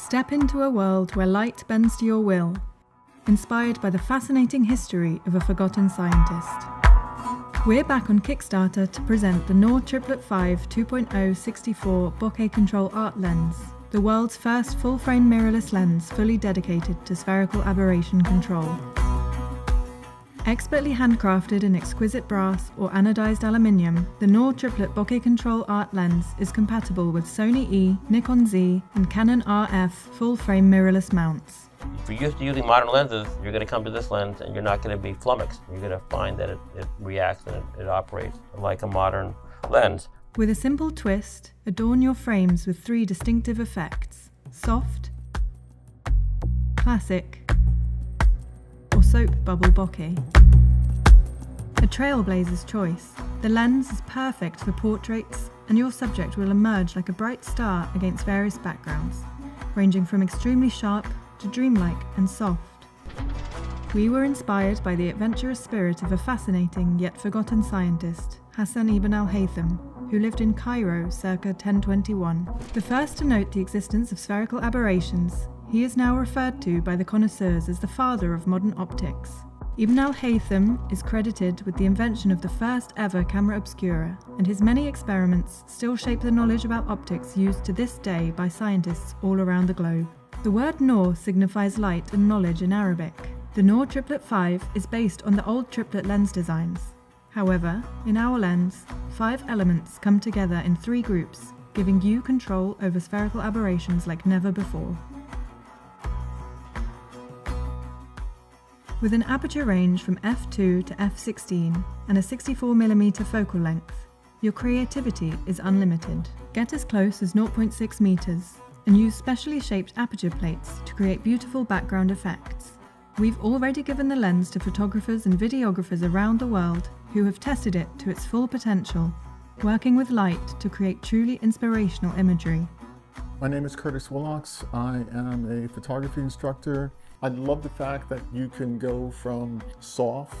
Step into a world where light bends to your will, inspired by the fascinating history of a forgotten scientist. We're back on Kickstarter to present the Nour Triplet 5 2.0 64 bokeh control art lens, the world's first full-frame mirrorless lens fully dedicated to spherical aberration control. Expertly handcrafted in exquisite brass or anodized aluminium, the Nour Triplet Bokeh Control Art Lens is compatible with Sony E, Nikon Z, and Canon RF full-frame mirrorless mounts. If you're used to using modern lenses, you're going to come to this lens and you're not going to be flummoxed. You're going to find that it, it reacts and it, it operates like a modern lens. With a simple twist, adorn your frames with three distinctive effects soft, classic, soap bubble bokeh. A trailblazer's choice, the lens is perfect for portraits and your subject will emerge like a bright star against various backgrounds, ranging from extremely sharp to dreamlike and soft. We were inspired by the adventurous spirit of a fascinating yet forgotten scientist, Hassan ibn al-Haytham, who lived in Cairo circa 1021. The first to note the existence of spherical aberrations, he is now referred to by the connoisseurs as the father of modern optics. Ibn al-Haytham is credited with the invention of the first ever camera obscura, and his many experiments still shape the knowledge about optics used to this day by scientists all around the globe. The word Nour signifies light and knowledge in Arabic. The Nour Triplet 5 is based on the old triplet lens designs. However, in our lens, five elements come together in three groups, giving you control over spherical aberrations like never before. With an aperture range from f2 to f16 and a 64mm focal length, your creativity is unlimited. Get as close as 0.6 meters and use specially shaped aperture plates to create beautiful background effects. We've already given the lens to photographers and videographers around the world who have tested it to its full potential, working with light to create truly inspirational imagery. My name is Curtis Willocks. I am a photography instructor. I love the fact that you can go from soft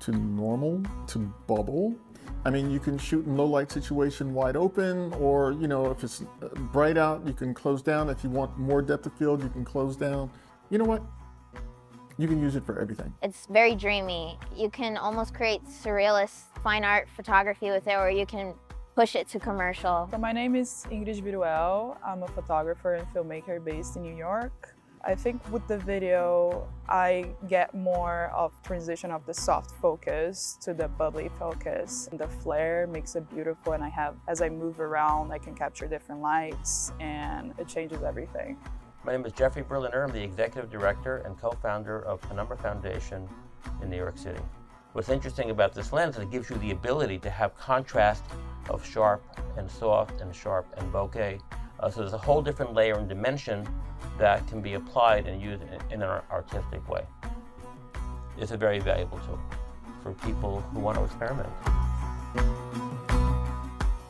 to normal to bubble. I mean, you can shoot in low light situation wide open, or, you know, if it's uh, bright out, you can close down. If you want more depth of field, you can close down. You know what? You can use it for everything. It's very dreamy. You can almost create surrealist fine art photography with it, or you can push it to commercial. So my name is Ingrid Viruel. I'm a photographer and filmmaker based in New York. I think with the video, I get more of transition of the soft focus to the bubbly focus. The flare makes it beautiful and I have, as I move around, I can capture different lights and it changes everything. My name is Jeffrey Berliner. I'm the executive director and co-founder of Penumbra Foundation in New York City. What's interesting about this lens is it gives you the ability to have contrast of sharp and soft and sharp and bokeh. Uh, so there's a whole different layer and dimension that can be applied and used in, in an artistic way. It's a very valuable tool for people who want to experiment.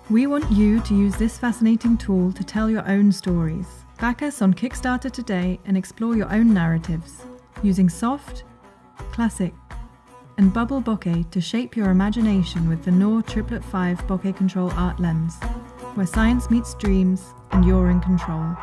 We want you to use this fascinating tool to tell your own stories. Back us on Kickstarter today and explore your own narratives, using soft, classic, and bubble bokeh to shape your imagination with the Nour Triplet 5 Bokeh Control Art Lens, where science meets dreams and you're in control.